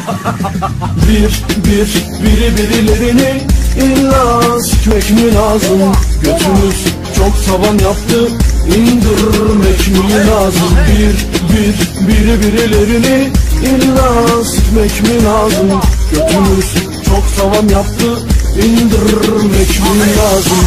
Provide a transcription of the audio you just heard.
Bir, bir, biri birilerini illa sikmek mi lazım? Götümüz çok tavan yaptı indirmek mi lazım? Bir, bir, biri birilerini illa sikmek mi lazım? Götümüz çok tavan yaptı indirmek mi lazım?